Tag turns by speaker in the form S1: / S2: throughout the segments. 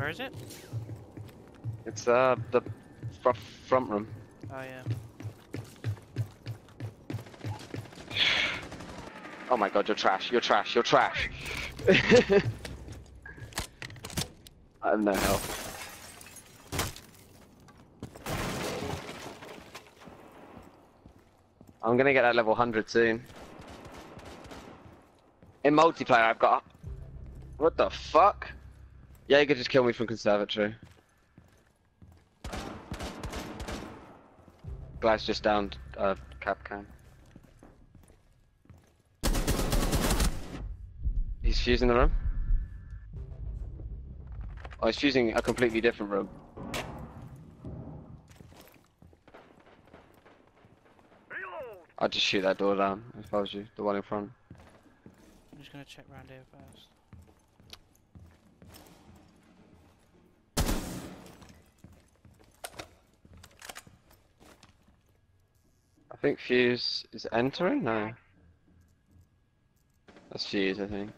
S1: Where is it?
S2: It's uh the fr front room.
S1: Oh yeah.
S2: Oh my god, you're trash. You're trash. You're trash. I have no health. I'm gonna get that level 100 soon. In multiplayer, I've got. What the fuck? Yeah, you could just kill me from conservatory. Guy's just down uh, Kapkan. He's fusing the room. Oh, he's fusing a completely different room. I'd just shoot that door down if I was you, the one in front.
S1: I'm just gonna check round here first.
S2: Think Fuze is entering? No. That's Fuze, I think.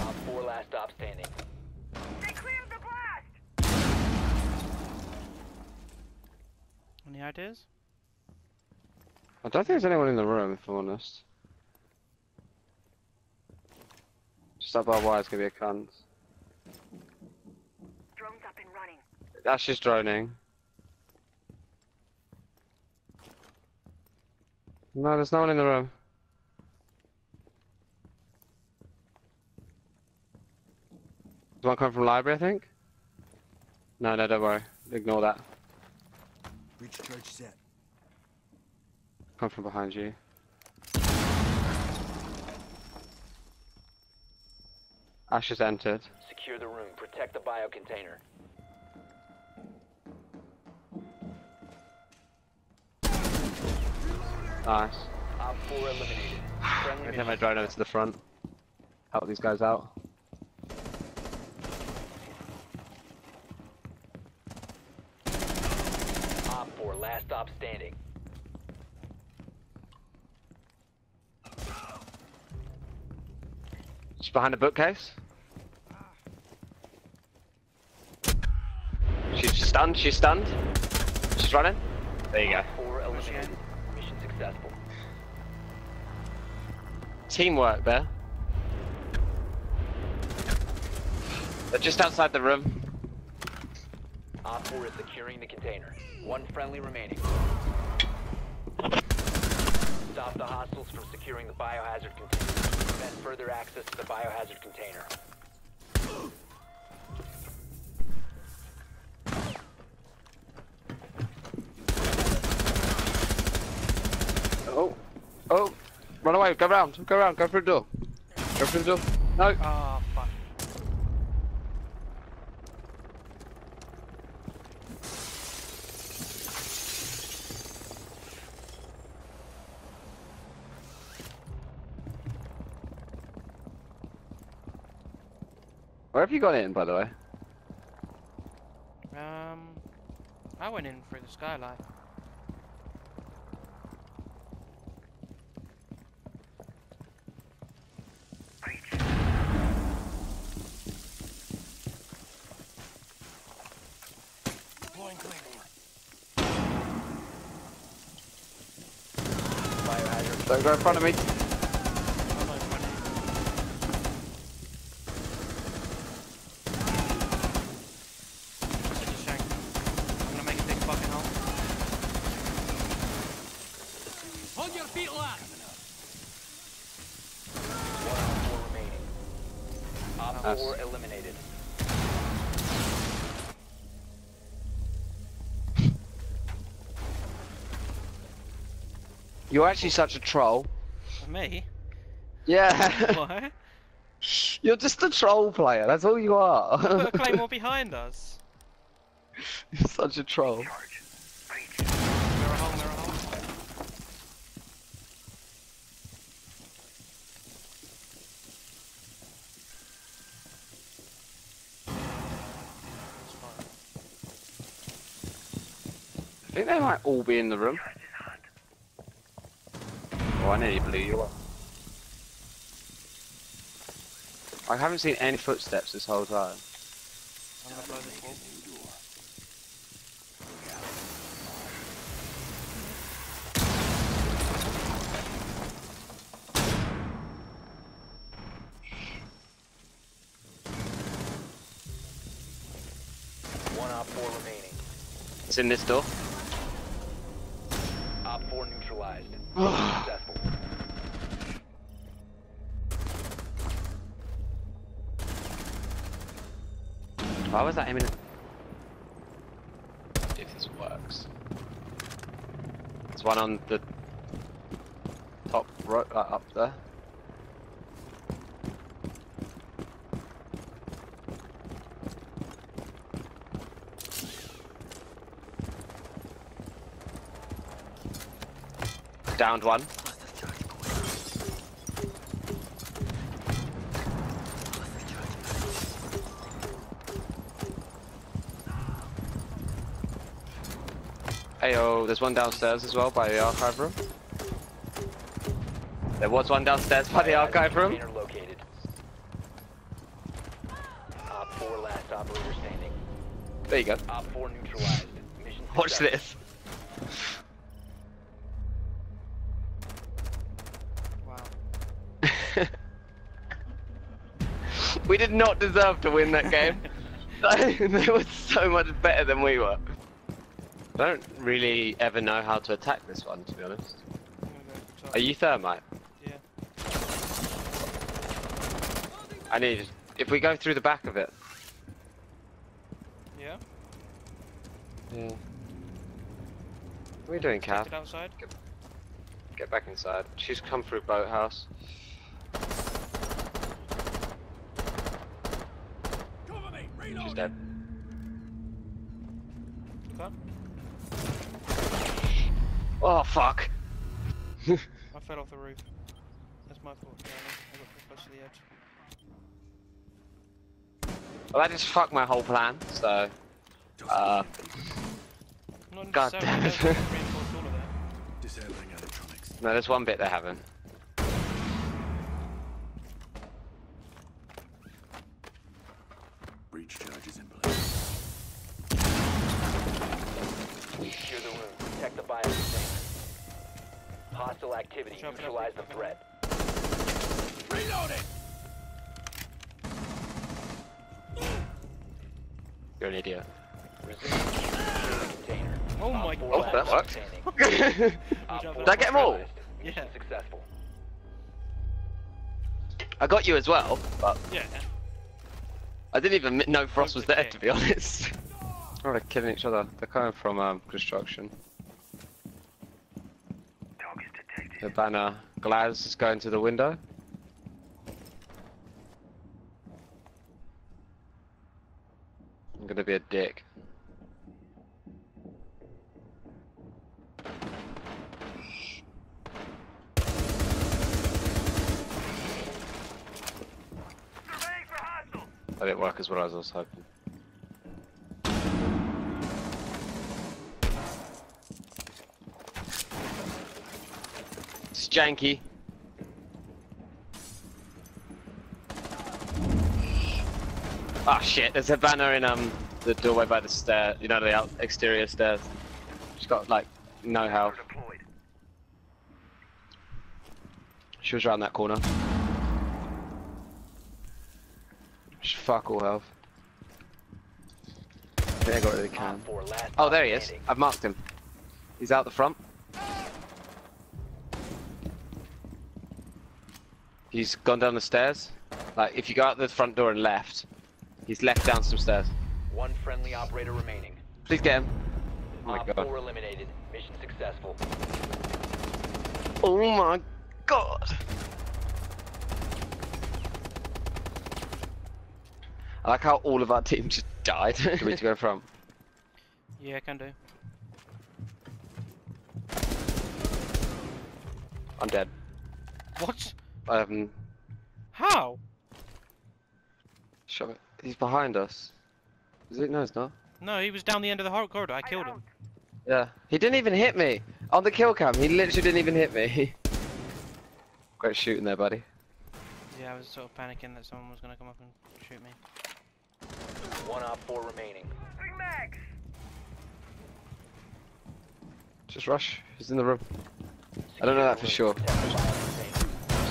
S3: Op 4 last stop standing.
S1: Any ideas?
S2: I don't think there's anyone in the room, if I'm honest. Just that barbed wire's gonna be a cunt.
S4: Drones up and running.
S2: That's just droning. No, there's no one in the room. There's one coming from library, I think? No, no, don't worry. Ignore that.
S5: Breach charge set.
S2: Come from behind you. Ash has entered.
S3: Secure the room. Protect the bio container.
S2: Nice.
S3: Op 4 eliminated.
S2: I'm
S3: Friendly
S2: gonna my drone over to the front. Help these guys out.
S3: Op 4 last stop standing.
S2: She's behind a bookcase. She's stunned, she's stunned. She's running. There you go.
S3: 4 eliminated. Mission successful.
S2: Teamwork there. They're just outside the room.
S3: Op 4 is securing the container. One friendly remaining. Stop the hostiles from securing the biohazard container. Prevent further access to the biohazard container.
S2: Oh. Oh. Run away, go round, go round, go through the door. Go through the door. No.
S1: Oh
S2: Where have you gone in, by the way?
S1: Um, I went in through the skylight.
S2: Don't go in front of me.
S1: I'm not in front of you. Such a shank. I'm gonna make a big fucking hole.
S6: Hold your feet locked.
S3: One op 4 remaining. Op
S2: Nice.
S3: 4 eliminated.
S2: You're actually such a troll.
S1: Me?
S2: Yeah.
S1: What?
S2: You're just a troll player, that's all you are.
S1: Put
S2: are.
S1: a claymore behind us.
S2: You're such a troll. Think they might all be in the room. Oh, I nearly blew you up. I haven't seen any footsteps this whole time.
S1: I'm gonna blow this wall.
S3: One Op 4 remaining.
S2: It's in this door. Why was that aiming? If this works. There's one on the top right uh, up there. Downed one. Heyo, there's one downstairs as well by the archive room. There was one downstairs by the archive room.
S3: Container located. Op 4 last operator standing.
S2: There you go.
S3: Op 4 neutralized. Mission
S2: Watch
S3: success.
S2: this.
S1: Wow.
S2: we did not deserve to win that game. they were so much better than we were. I don't really ever know how to attack this one, to be honest.
S1: Gonna.
S2: Are you thermite?
S1: Yeah.
S2: I need. If we go through the back of it.
S1: Yeah.
S2: Yeah. What are we doing, Cav?
S1: Get outside.
S2: Get back inside. She's come through boathouse.
S6: Cover me!
S2: She's dead. Oh fuck!
S1: I fell off the roof. That's my fault. Charlie. I got too close to the edge.
S2: Well, that just fucked my whole plan. So, uh,
S1: Not
S2: God damn it.
S1: they've reinforced all of that.
S5: Disabling electronics.
S2: no, there's one bit they haven't.
S5: Breach charges in place.
S3: Secure the room. Protect the bio container. Hostile activity.
S1: Watch out,
S3: Neutralize the
S1: Plastic.
S3: threat.
S6: Reloading!
S2: You're an idiot.
S3: Resume secure the container.
S1: Oh my
S3: god.
S2: Oh, that worked.
S3: standing. Op
S1: Did
S3: 4
S2: I get 'em all?
S1: Yeah.
S3: successful.
S2: I got you as well, but
S1: Yeah.
S2: I didn't even know Frost was there, to be honest. oh, they're killing each other. They're coming from um, construction. The banner Glaz is going to the window. I'm gonna be a dick. That didn't work as well as I was hoping. Janky. Ah shit, there's a banner in um the doorway by the stair, you know the out exterior stairs. She's got like no health. She was around that corner. She's fuck all health. I got what can.
S3: Op 4 last
S2: Oh, there he is. I've marked him. He's out the front. He's gone down the stairs. Like, if you go out the front door and left, he's left down some stairs.
S3: One friendly operator remaining.
S2: Please get him. Oh my
S3: Op
S2: god.
S3: 4 eliminated. Mission successful.
S2: Oh my god. I like how all of our team just died. Do we need to go from?
S1: Yeah, I can do.
S2: I'm dead.
S1: What?
S2: Um,
S1: How?
S2: shove it. He's behind us. Is it? No, it's not.
S1: No, he was down the end of the hor- corridor. I killed him.
S2: Yeah. He didn't even hit me. On the kill cam, he literally didn't even hit me. Great shooting there, buddy.
S1: Yeah, I was sort of panicking that someone was gonna come up and shoot me.
S3: One op four remaining.
S2: Just rush. He's in the room. I don't know that for sure.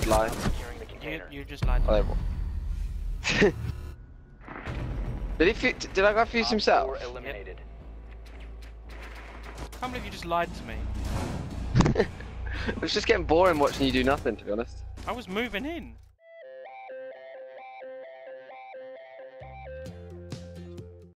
S3: Protect the biohazard
S2: Just lie.
S3: container. Securing the
S1: You, you just lied to me.
S2: there wa- did he? Did I go fuse
S3: Op
S2: himself?
S3: four eliminated.
S1: I can't believe you just lied to me.
S2: it was just getting boring watching you do nothing, to be honest.
S1: I was moving in.